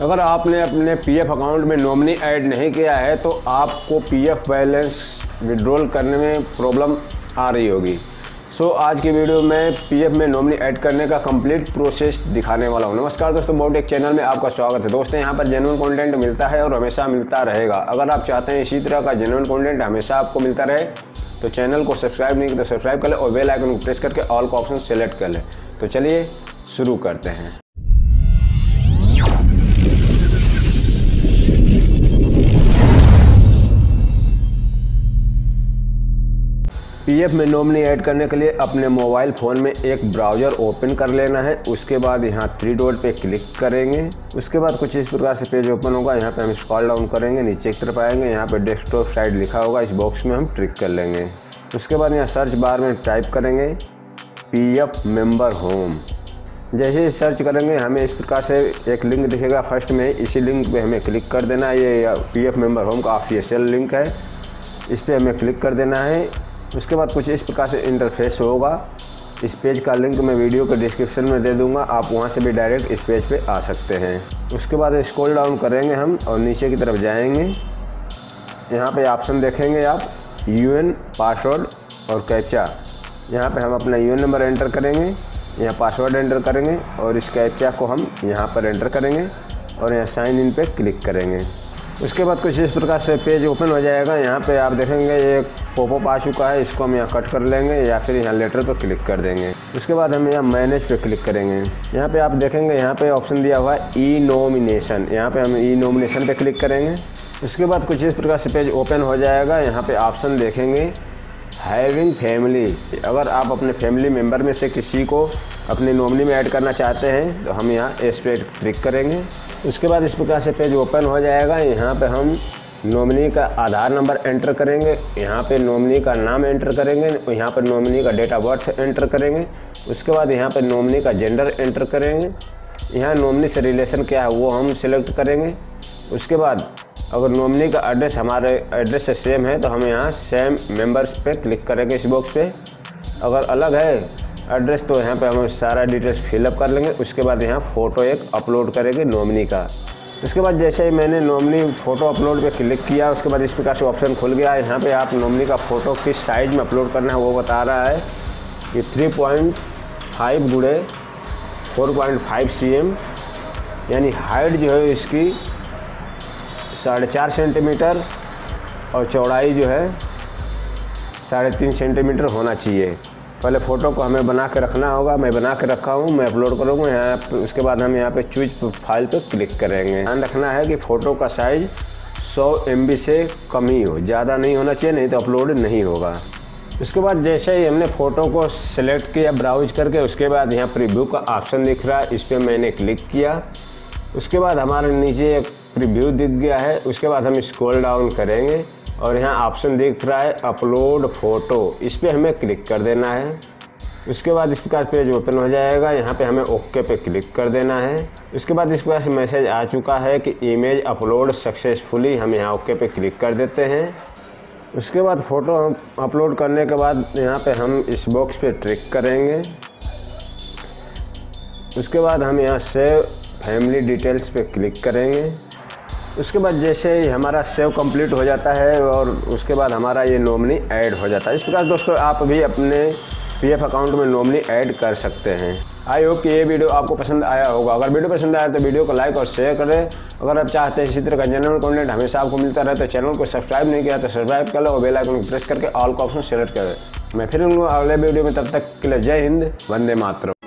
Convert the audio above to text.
अगर आपने अपने पीएफ अकाउंट में नॉमिनी ऐड नहीं किया है तो आपको पीएफ बैलेंस विड्रॉल करने में प्रॉब्लम आ रही होगी। सो so, आज की वीडियो में पीएफ में नॉमिनी ऐड करने का कंप्लीट प्रोसेस दिखाने वाला हूँ। नमस्कार दोस्तों बोटेक चैनल में आपका स्वागत है। दोस्तों यहाँ पर जेनुअन कंटेंट मिलता है और हमेशा मिलता रहेगा। अगर आप चाहते हैं इसी तरह का जेनुअन कंटेंट हमेशा आपको मिलता रहे तो चैनल को सब्सक्राइब नहीं तो सब्सक्राइब कर ले और बेल आइकन को प्रेस करके ऑल का ऑप्शन सेलेक्ट कर लें। तो चलिए शुरू करते हैं। पीएफ में नॉमिनी ऐड करने के लिए अपने मोबाइल फ़ोन में एक ब्राउज़र ओपन कर लेना है। उसके बाद यहाँ थ्री डॉट पे क्लिक करेंगे। उसके बाद कुछ इस प्रकार से पेज ओपन होगा। यहाँ पे हम स्क्रॉल डाउन करेंगे, नीचे की तरफ़ आएँगे। यहाँ पे डेस्कटॉप साइड लिखा होगा। इस बॉक्स में हम ट्रिक कर लेंगे। उसके बाद यहाँ सर्च बार में टाइप करेंगे पी मेंबर होम जैसे ही सर्च करेंगे, हमें इस प्रकार से एक लिंक दिखेगा फ़र्स्ट में। इसी लिंक पे हमें क्लिक कर देना है। ये पी एफ़ मेंबर होम का ऑफिशियल लिंक है। इस पर हमें क्लिक कर देना है। उसके बाद कुछ इस प्रकार से इंटरफेस होगा। इस पेज का लिंक मैं वीडियो के डिस्क्रिप्शन में दे दूँगा। आप वहाँ से भी डायरेक्ट इस पेज पे आ सकते हैं। उसके बाद स्क्रॉल डाउन करेंगे हम और नीचे की तरफ़ जाएँगे। यहाँ पे ऑप्शन देखेंगे आप यूएन पासवर्ड और कैप्चा यहाँ पे हम अपना यूएन नंबर एंटर करेंगे। यहाँ पासवर्ड एंटर करेंगे और इस कैप्चा को हम यहाँ पर एंटर करेंगे और यहाँ साइन इन पर क्लिक करेंगे। उसके बाद कुछ इस प्रकार से पेज ओपन हो जाएगा। यहाँ पे आप देखेंगे ये पॉपअप आ चुका है। इसको हम यहाँ कट कर लेंगे या फिर यहाँ लेटर पर क्लिक कर देंगे। उसके बाद हम यहाँ मैनेज पे क्लिक करेंगे। यहाँ पे आप देखेंगे, यहाँ पे ऑप्शन दिया हुआ है ई नोमिनेशन यहाँ पे हम ई नोमिनेशन पे क्लिक करेंगे। उसके बाद कुछ इस प्रकार से पेज ओपन हो जाएगा। यहाँ पे ऑप्शन देखेंगे। हैविंग फैमिली अगर आप अपने फैमिली मेंबर में से किसी को अपने नॉमिनी में ऐड करना चाहते हैं तो हम यहाँ इस पर क्लिक करेंगे। उसके बाद इस प्रकार से पेज ओपन हो जाएगा। यहाँ पे हम नॉमिनी का आधार नंबर एंटर करेंगे। यहाँ पे नॉमिनी का नाम एंटर करेंगे। यहाँ पर नॉमिनी का डेट ऑफ़ बर्थ एंटर करेंगे। उसके बाद यहाँ पर नॉमिनी का जेंडर एंटर करेंगे। यहाँ नॉमिनी से रिलेशन क्या है वो हम सिलेक्ट करेंगे। उसके बाद अगर नॉमिनी का एड्रेस हमारे एड्रेस से सेम है तो हम यहाँ सेम मेंबर्स पे क्लिक करेंगे इस बॉक्स पे। अगर अलग है एड्रेस तो यहाँ पे हम सारा डिटेल्स फिलअप कर लेंगे। उसके बाद यहाँ फ़ोटो एक अपलोड करेंगे नॉमिनी का। उसके बाद जैसे ही मैंने नॉमिनी फ़ोटो अपलोड पे क्लिक किया, उसके बाद इस प्रकार से ऑप्शन खुल गया। यहाँ पे आप नॉमिनी का फ़ोटो किस साइज़ में अपलोड करना है, वो बता रहा है कि थ्री पॉइंट फाइव गुड़े four point five C M यानी हाइट जो है इसकी साढ़े चार सेंटीमीटर और चौड़ाई जो है साढ़े तीन सेंटीमीटर होना चाहिए। पहले फ़ोटो को हमें बना के रखना होगा, मैं बना के रखा हूँ, मैं अपलोड करूँगा, यहाँ उसके बाद हम यहाँ पे चूज़ फ़ाइल पे क्लिक करेंगे। ध्यान रखना है कि फ़ोटो का साइज़ 100 एमबी से कम ही हो, ज़्यादा नहीं होना चाहिए, नहीं तो अपलोड नहीं होगा। उसके बाद जैसे ही हमने फ़ोटो को सिलेक्ट किया, ब्राउज करके, उसके बाद यहाँ प्रीव्यू का ऑप्शन दिख रहा है, इस पर मैंने क्लिक किया। उसके बाद हमारे नीचे एक प्रीव्यू दिख गया है, उसके बाद हम स्क्रॉल डाउन करेंगे और यहाँ ऑप्शन दिख रहा है अपलोड फ़ोटो इस पर हमें क्लिक कर देना है। उसके बाद इस प्रकार पेज ओपन हो जाएगा, यहाँ पे हमें ओके पे क्लिक कर देना है। उसके बाद इस प्रकार से मैसेज आ चुका है कि इमेज अपलोड सक्सेसफुली हम यहाँ ओके पे क्लिक कर देते हैं। उसके बाद फ़ोटो हम अपलोड करने के बाद यहाँ पे हम इस बॉक्स पे ट्रिक करेंगे। उसके बाद हम यहाँ सेव फैमिली डिटेल्स पे क्लिक करेंगे। उसके बाद जैसे ही हमारा सेव कंप्लीट हो जाता है और उसके बाद हमारा ये नॉमिनी ऐड हो जाता है। इस प्रकार दोस्तों, आप भी अपने पीएफ अकाउंट में नॉमिनी ऐड कर सकते हैं। आई होप कि ये वीडियो आपको पसंद आया होगा। अगर वीडियो पसंद आया तो वीडियो को लाइक और शेयर करें। अगर आप चाहते हैं इसी तरह का जनरल कंटेंट हमेशा आपको मिलता रहे तो चैनल को सब्सक्राइब नहीं किया तो सब्सक्राइब कर लो और बेल आइकन को प्रेस करके ऑल का ऑप्शन सेलेक्ट करें। मैं फिर अगले वीडियो में, तब तक के लिए जय हिंद, वंदे मातरम।